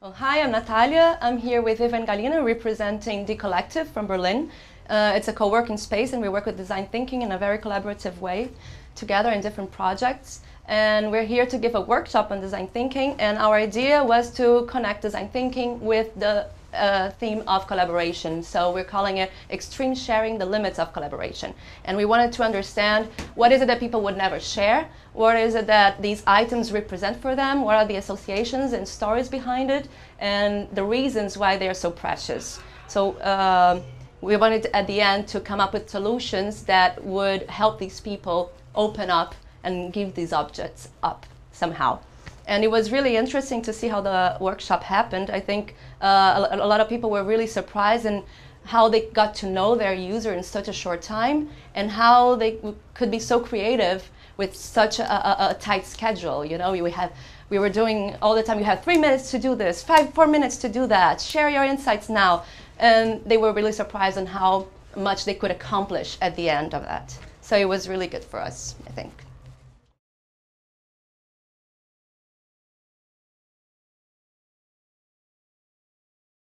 Well, hi, I'm Nathalia. I'm here with Ivan Galina representing D.Collective from Berlin. Uh, it's a co-working space and we work with design thinking in a very collaborative way together in different projects. And we're here to give a workshop on design thinking and our idea was to connect design thinking with the uh, theme of collaboration. So we're calling it extreme sharing, the limits of collaboration. And we wanted to understand what is it that people would never share? What is it that these items represent for them? What are the associations and stories behind it? And the reasons why they're so precious. So uh, we wanted at the end to come up with solutions that would help these people open up and give these objects up somehow. And it was really interesting to see how the workshop happened. I think uh, a, a, lot of people were really surprised in how they got to know their user in such a short time and how they could be so creative with such a, a, a tight schedule. You know, we had we were doing all the time. You have three minutes to do this, five, four minutes to do that. Share your insights now, and they were really surprised on how much they could accomplish at the end of that. So it was really good for us, I think.